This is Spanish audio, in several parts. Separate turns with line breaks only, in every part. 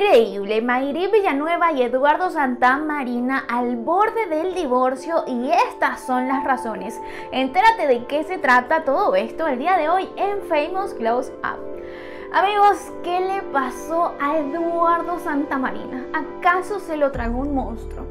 Increíble, Mayri Villanueva y Eduardo Santamarina al borde del divorcio y estas son las razones. Entérate de qué se trata todo esto el día de hoy en Famous Close Up. Amigos, ¿qué le pasó a Eduardo Santamarina? ¿Acaso se lo tragó un monstruo?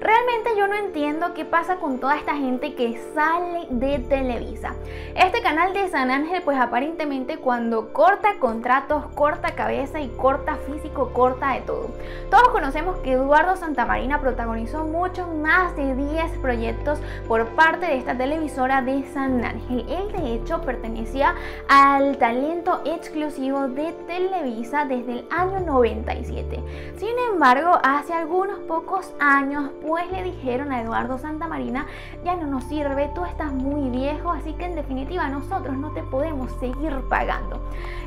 Realmente yo no entiendo qué pasa con toda esta gente que sale de Televisa. Este canal de San Ángel pues aparentemente cuando corta contratos, corta cabeza y corta físico, corta de todo. Todos conocemos que Eduardo Santamarina protagonizó mucho más de 10 proyectos por parte de esta televisora de San Ángel. Él de hecho pertenecía al talento exclusivo de Televisa desde el año 97. Sin embargo, hace algunos pocos años pues le dijeron a Eduardo Santamarina, ya no nos sirve, tú estás muy viejo, así que en definitiva nosotros no te podemos seguir pagando.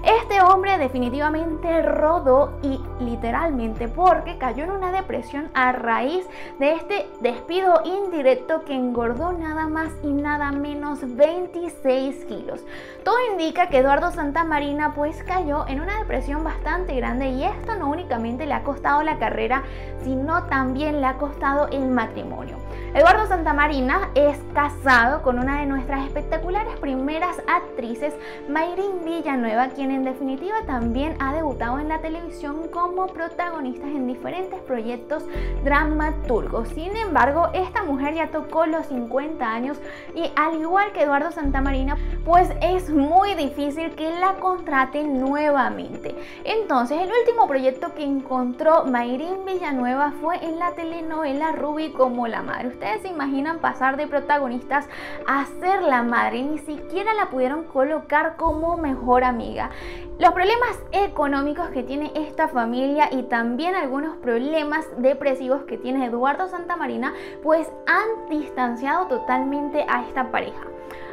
Este hombre definitivamente rodó y literalmente porque cayó en una depresión a raíz de este despido indirecto que engordó nada más y nada menos 26 kilos. Todo indica que Eduardo Santamarina pues cayó en una depresión bastante grande y esto no únicamente le ha costado la carrera, sino también le ha costado el matrimonio. Eduardo Santamarina es casado con una de nuestras espectaculares primeras actrices, Mayrin Villanueva, quien en definitiva también ha debutado en la televisión como protagonista en diferentes proyectos dramaturgos. Sin embargo, esta mujer ya tocó los 50 años y al igual que Eduardo Santamarina, pues es muy difícil que la contraten nuevamente. Entonces, el último proyecto que encontró Mayrin Villanueva fue en la telenovela Ruby como la madre. Ustedes se imaginan pasar de protagonistas a ser la madre, ni siquiera la pudieron colocar como mejor amiga. Los problemas económicos que tiene esta familia y también algunos problemas depresivos que tiene Eduardo Santamarina, pues han distanciado totalmente a esta pareja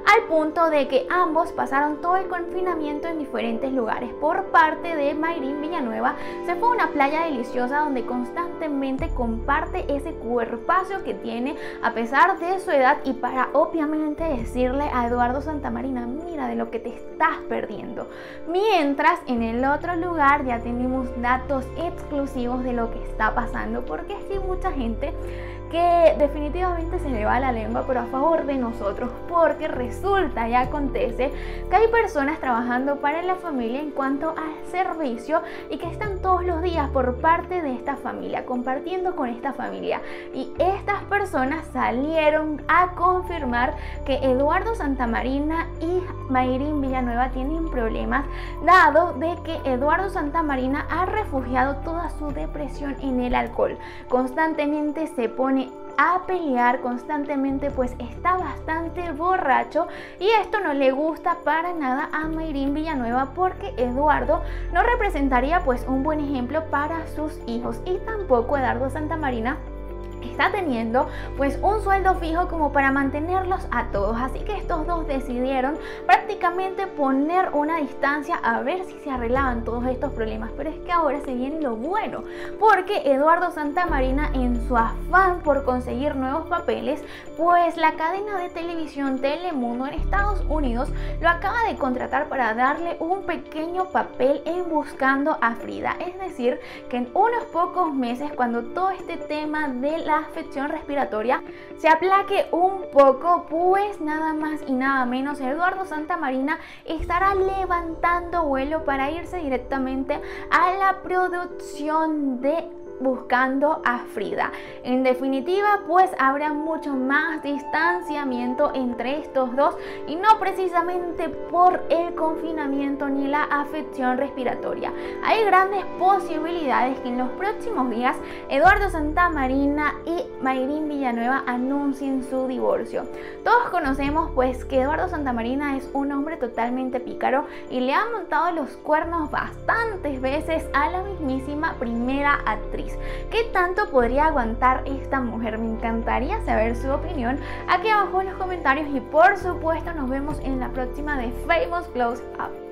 al punto de que ambos pasaron todo el confinamiento en diferentes lugares. Por parte de Mayrin Villanueva, se fue a una playa deliciosa donde constantemente comparte ese cuerpazo que tiene a pesar de su edad y para obviamente decirle a Eduardo Santamarina, mira de lo que te estás perdiendo. Mientras en el otro lugar ya tenemos datos exclusivos de lo que está pasando, porque que mucha gente que definitivamente se le va la lengua, pero a favor de nosotros, porque resulta y acontece que hay personas trabajando para la familia en cuanto al servicio y que están todos los días por parte de esta familia, compartiendo con esta familia. Y estas personas salieron a confirmar que Eduardo Santamarina y Mayrin Villanueva tienen problemas, dado de que Eduardo Santamarina ha refugiado toda su depresión en el alcohol. Constantemente se pone a pelear constantemente pues está bastante borracho y esto no le gusta para nada a Mayrin Villanueva porque Eduardo no representaría pues un buen ejemplo para sus hijos y tampoco Eduardo Santamarina está teniendo pues un sueldo fijo como para mantenerlos a todos. Así que estos dos decidieron prácticamente poner una distancia a ver si se arreglaban todos estos problemas. Pero es que ahora se viene lo bueno, porque Eduardo Santamarina en su afán por conseguir nuevos papeles, pues la cadena de televisión Telemundo en Estados Unidos lo acaba de contratar para darle un pequeño papel en Buscando a Frida. Es decir, que en unos pocos meses cuando todo este tema de la afección respiratoria se aplaque un poco, pues nada más y nada menos Eduardo Santamarina estará levantando vuelo para irse directamente a la producción de buscando a Frida. En definitiva, pues habrá mucho más distanciamiento entre estos dos y no precisamente por el confinamiento ni la afección respiratoria. Hay grandes posibilidades que en los próximos días Eduardo Santamarina y Mayrin Villanueva anuncien su divorcio. Todos conocemos pues que Eduardo Santamarina es un hombre totalmente pícaro y le ha montado los cuernos bastantes veces a la mismísima primera actriz. ¿Qué tanto podría aguantar esta mujer? Me encantaría saber su opinión aquí abajo en los comentarios y por supuesto nos vemos en la próxima de Famous Close Up.